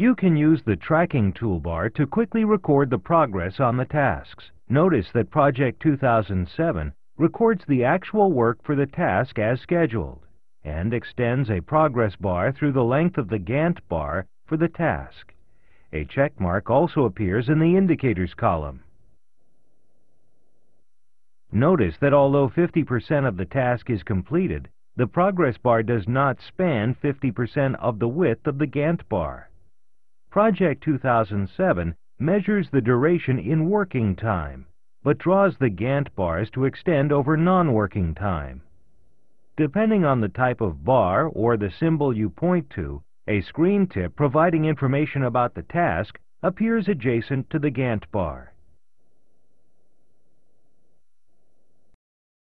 You can use the tracking toolbar to quickly record the progress on the tasks. Notice that Project 2007 records the actual work for the task as scheduled and extends a progress bar through the length of the Gantt bar for the task. A check mark also appears in the Indicators column. Notice that although 50% of the task is completed, the progress bar does not span 50% of the width of the Gantt bar. Project 2007 measures the duration in working time, but draws the Gantt bars to extend over non-working time. Depending on the type of bar or the symbol you point to, a screen tip providing information about the task appears adjacent to the Gantt bar.